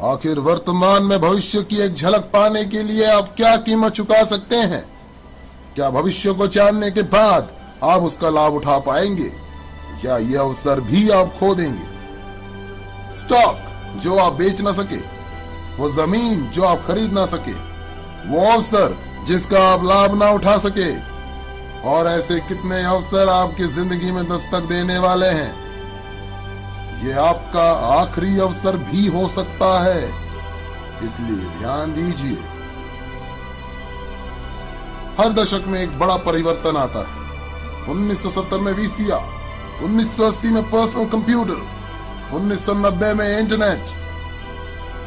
आखिर वर्तमान में भविष्य की एक झलक पाने के लिए आप क्या कीमत चुका सकते हैं? क्या भविष्य को जानने के बाद आप उसका लाभ उठा पाएँगे? या यह अवसर भी आप खो देंगे? स्टॉक जो आप बेच ना सके, वो ज़मीन जो आप खरीद ना सके, वो अवसर जिसका आप लाभ ना उठा सके, और ऐसे कितने अवसर आपकी ज़िंदगी में दस्तक देने वाले हैं? ये आपका आखिरी अवसर भी हो सकता है। इसलिए ध्यान दीजिए। हर दशक में एक बड़ा परिवर्तन आता है। 1970 में वीसीआर 1980 में पर्सनल कंप्यूटर 1990 में इंटरनेट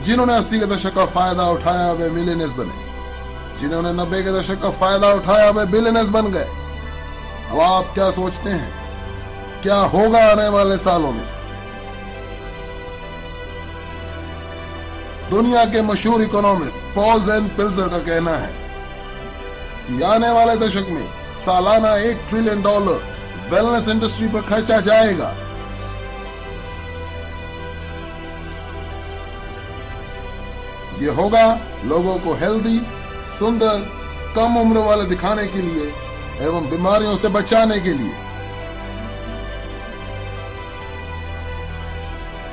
जिन्होंने 80 के दशक का फ़ायदा उठाया, वे मिलेनियर्स बने। जिन्होंने 90 के दशक का फ़ायदा उठाया, वे बिलियनर्स बन गए। अब आप क्या सोचते हैं? क्या होगा आने वाले सालों में? दुनिया के मशहूर इकोनॉमिस्ट पॉल जैन पिल्जर का कहना है कि आने वाले दशक में सालाना एक ट्रिलियन डॉलर वेलनेस इंडस्ट्री पर खर्चा जाएगा। ये होगा लोगों को हेल्दी सुंदर, कम उम्र वाले दिखाने के लिए एवं बीमारियों से बचाने के लिए।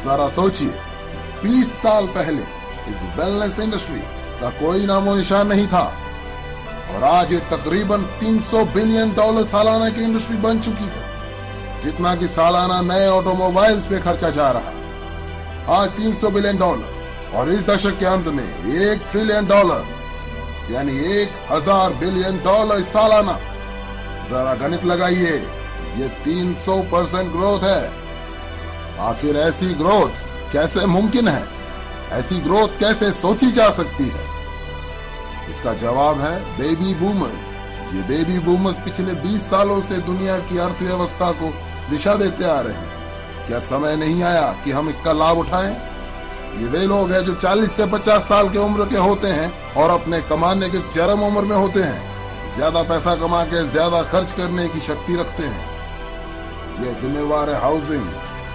जरा सोचिए 20 साल पहले इस वेलनेस इंडस्ट्री का कोई नामो निशान नहीं था। और आज ये तकरीबन 300 बिलियन डॉलर सालाना की इंडस्ट्री बन चुकी है, जितना कि सालाना नए ऑटोमोबाइल्स पे खर्चा जा रहा है। आज 300 बिलियन डॉलर और इस दशक के अंत में एक ट्रिलियन डॉलर यानी एक हज़ार बिलियन डॉलर सालाना। जरा गणित लगाइए, ये 300 परसेंट ग्रोथ है। आखिर ऐसी ग्रोथ कैसे मुमकिन है? ऐसी ग्रोथ कैसे सोची जा सकती है? इसका जवाब है बेबी बूमर्स ये बेबी बूमर्स पिछले 20 सालों से दुनिया की अर्थव्यवस्था को दिशा देते आ रहे हैं। क्या समय नहीं आया कि हम इसका लाभ उठाएँ? ये वे लोग हैं जो 40 से 50 साल के उम्र के होते हैं और अपने कमाने के चरम उम्र में होते हैं। ज़्यादा पैसा कमा के ज़्यादा खर्च करने की शक्ति रखते हैं। ये जिम्मेवार है हाउसिंग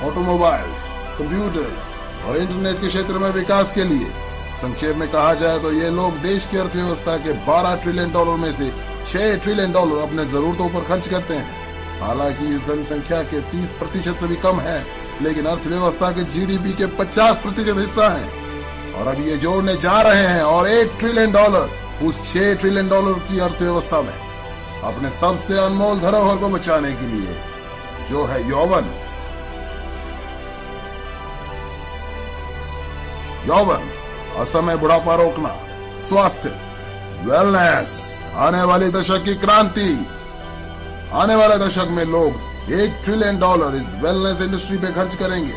ऑटोमोबाइल्स कंप्यूटर्स और इंटरनेट के क्षेत्र में विकास के लिए। संक्षेप में कहा जाए तो ये लोग देश की अर्थव्यवस्था के 12 ट्रिलियन डॉलर में से 6 ट्रिलियन डॉलर अपने जरूरतों पर खर्च करते हैं। हालाँकि जनसंख्या के 30 प्रतिशत से भी कम है, लेकिन अर्थव्यवस्था के जीडीपी के 50 प्रतिशत हिस्सा है। और अब ये जोड़ने जा रहे हैं और एक ट्रिलियन डॉलर उस 6 ट्रिलियन डॉलर की अर्थव्यवस्था में। अपने सबसे अनमोल धरोहर को बचाने के लिए जो है यौवन यौवन, असमय बुढ़ापा रोकना, स्वास्थ्य वेलनेस आने वाली दशक की क्रांति। आने वाले दशक में लोग एक ट्रिलियन डॉलर इस वेलनेस इंडस्ट्री पे खर्च करेंगे।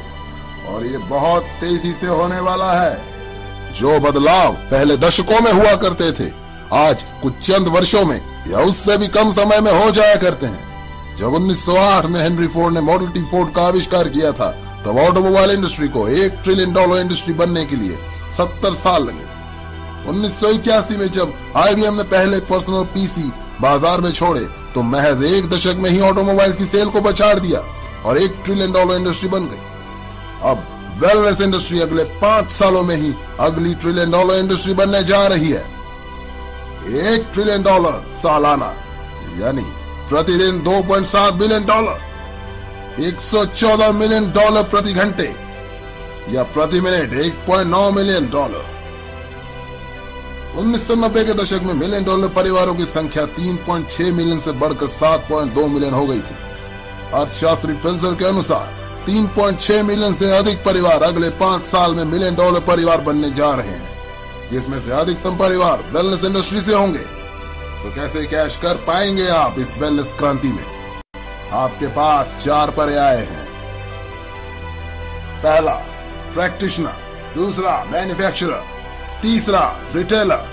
और ये बहुत तेज़ी से होने वाला है। जो बदलाव पहले दशकों में हुआ करते थे, आज कुछ चंद वर्षों में या उससे भी कम समय में हो जाया करते हैं। जब 1908 में हेनरी फोर्ड ने मॉडल टी फोर्ड का आविष्कार किया था तब ऑटोमोबाइल इंडस्ट्री को एक ट्रिलियन डॉलर इंडस्ट्री बनने के लिए सत्तर साल लगे थे। उन्नीस में जब आईबीएम ने पहले पर्सनल पीसी बाज़ार में छोड़े तो महज एक दशक में ही ऑटोमोबाइल की सेल को बचाड़ दिया और एक ट्रिलियन डॉलर इंडस्ट्री बन गई। अब वेलनेस इंडस्ट्री अगले पाँच सालों में ही अगली ट्रिलियन डॉलर इंडस्ट्री बनने जा रही है। एक ट्रिलियन डॉलर सालाना, यानी प्रतिदिन 2.7 बिलियन डॉलर 114 मिलियन डॉलर प्रति घंटे, या प्रति मिनट 1.9 मिलियन डॉलर। 1990 के दशक में मिलियन डॉलर परिवारों की संख्या 3.6 मिलियन से बढ़कर 7.2 मिलियन हो गई थी। अर्थशास्त्री पिल्सर के अनुसार 3.6 मिलियन से अधिक परिवार अगले पाँच साल में मिलियन डॉलर परिवार बनने जा रहे हैं, जिसमें से अधिकतम परिवार वेलनेस इंडस्ट्री से होंगे। तो कैसे कैश कर पाएँगे आप इस वेलनेस क्रांति में? आपके पास चार पर्याय हैं। पहला प्रैक्टिशनर दूसरा मैन्युफैक्चरर तीसरा रिटेलर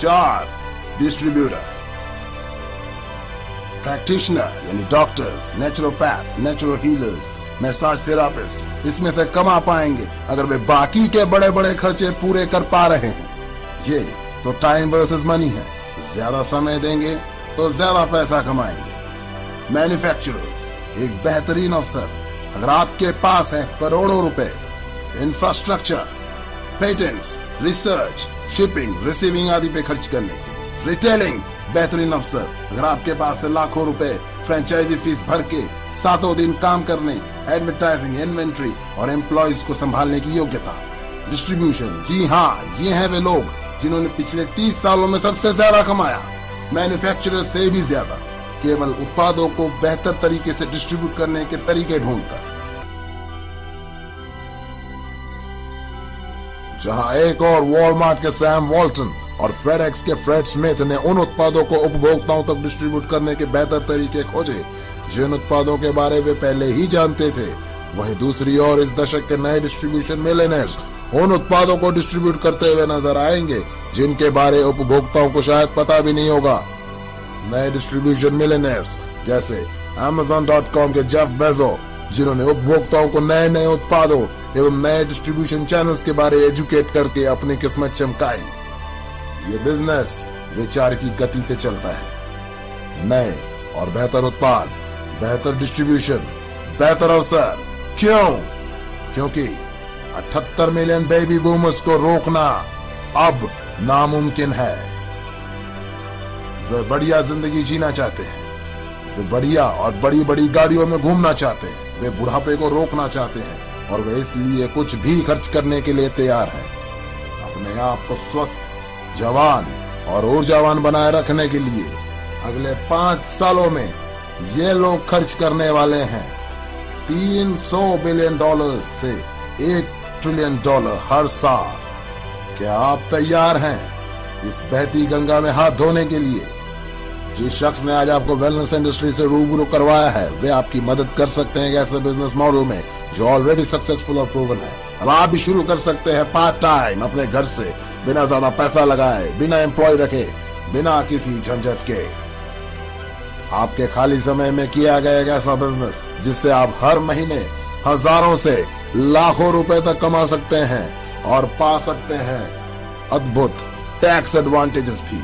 चार डिस्ट्रीब्यूटर प्रैक्टिशनर यानी doctors naturopath natural healers massage therapist इसमें से कमा पाएँगे अगर वे बाकी के बड़े बड़े खर्चे पूरे कर पा रहे हैं। ये तो टाइम वर्सेस मनी है। ज़्यादा समय देंगे तो ज़्यादा पैसा कमाएँगे। मैन्युफैक्चरर्स एक बेहतरीन अवसर। अगर आपके पास है करोड़ों रुपए infrastructure patents research shipping receiving आदि पे खर्च करने रिटेलिंग बेहतरीन अफसर अगर आपके पास से लाखों रुपए फ्रेंचाइजी फ़ीस भर के, सातों दिन काम करने एडवर्टाइजिंग इन्वेंट्री और एम्प्लॉयज़ को संभालने की योग्यता। डिस्ट्रीब्यूशन जी हाँ ये हैं वे लोग जिन्होंने पिछले तीस सालों में सबसे ज़्यादा कमाया। मैन्युफैक्चरर से भी ज़्यादा। केवल उत्पादों को बेहतर तरीके से डिस्ट्रीब्यूट करने के तरीके ढूंढकर जहाँ एक और वॉलमार्ट के सैम वॉल्टन और फेडेक्स के फ्रेड स्मिथ ने उन उत्पादों को उपभोक्ताओं तक डिस्ट्रीब्यूट करने के बेहतर तरीके खोजे, जिन उत्पादों के बारे में पहले ही जानते थे। वहीं दूसरी ओर इस दशक के नए डिस्ट्रीब्यूशन मिलेनर्स उन उत्पादों को डिस्ट्रीब्यूट करते हुए नज़र आएँगे, जिनके बारे उपभोक्ताओं को शायद पता भी नहीं होगा। नए डिस्ट्रीब्यूशन मिलेनर्स जैसे Amazon.com के जेफ बेजो जिन्होंने उपभोक्ताओं को नए नए उत्पादों एवं नए डिस्ट्रीब्यूशन चैनल्स के बारे एजुकेट करके अपनी किस्मत चमकाई। ये बिज़नेस विचार की गति से चलता है। नए और बेहतर उत्पाद, बेहतर डिस्ट्रीब्यूशन बेहतर अवसर। क्यों? क्योंकि 78 मिलियन बेबी बूमर्स को रोकना अब नामुमकिन है। वे बढ़िया ज़िंदगी जीना चाहते हैं वे बढ़िया और बड़ी बड़ी गाड़ियों में घूमना चाहते हैं, वे बुढ़ापे को रोकना चाहते हैं और वे इसलिए कुछ भी खर्च करने के लिए तैयार हैं। अपने आप को स्वस्थ, जवान और ऊर्जावान बनाए रखने के लिए अगले पाँच सालों में ये लोग खर्च करने वाले हैं। 300 बिलियन डॉलर से एक ट्रिलियन डॉलर हर साल। क्या आप तैयार हैं इस बहती गंगा में हाथ धोने के लिए? जिस शख्स ने आज आपको वेलनेस इंडस्ट्री से रूबरू करवाया है, वे आपकी मदद कर सकते हैं ऐसे बिज़नेस मॉडल में, जो ऑलरेडी सक्सेसफुल और प्रूवन है। अब आप भी शुरू कर सकते हैं पार्ट टाइम अपने घर से, बिना ज़्यादा पैसा लगाए, बिना एम्प्लॉय रखे, बिना किसी झंझट के। आपके खाली समय में किया गया एक ऐसा बिज़नेस जिससे आप हर महीने हज़ारों से लाखों रुपए तक कमा सकते हैं और पा सकते हैं अद्भुत टैक्स एडवांटेजेस भी।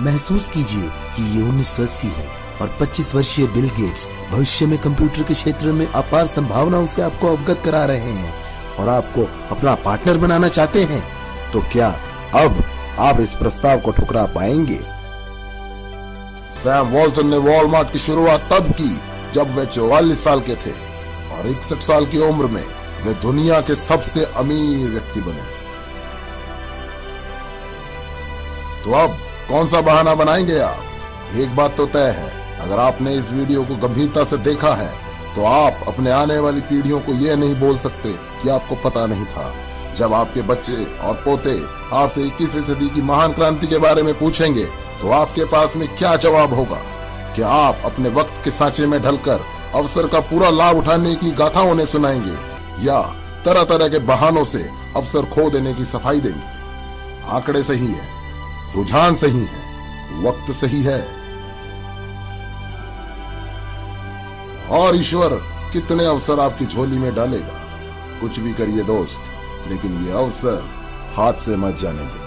महसूस कीजिए कि ये उन्नीस सौ अस्सी है और 25 वर्षीय बिल गेट्स भविष्य में कंप्यूटर के क्षेत्र में अपार संभावनाओं से आपको अवगत करा रहे हैं और आपको अपना पार्टनर बनाना चाहते हैं तो क्या अब आप इस प्रस्ताव को ठुकरा पाएँगे? सैम वॉल्टन ने वॉलमार्ट की शुरुआत तब की जब वे चौवालीस साल के थे और इकसठ साल की उम्र में वे दुनिया के सबसे अमीर व्यक्ति बने। तो अब कौन सा बहाना बनाएँगे आप? एक बात तो तय है, अगर आपने इस वीडियो को गंभीरता से देखा है तो आप अपने आने वाली पीढ़ियों को यह नहीं बोल सकते कि आपको पता नहीं था। जब आपके बच्चे और पोते आपसे इक्कीसवीं सदी की महान क्रांति के बारे में पूछेंगे तो आपके पास में क्या जवाब होगा? कि आप अपने वक्त के सांचे में ढलकर अवसर का पूरा लाभ उठाने की गाथा उन्हें सुनाएँगे, या तरह तरह के बहानों से अवसर खो देने की सफ़ाई देंगे। आंकड़े सही है। रुझान सही है, वक्त सही है। और ईश्वर कितने अवसर आपकी झोली में डालेगा। कुछ भी करिए दोस्त, लेकिन ये अवसर हाथ से मत जाने दे।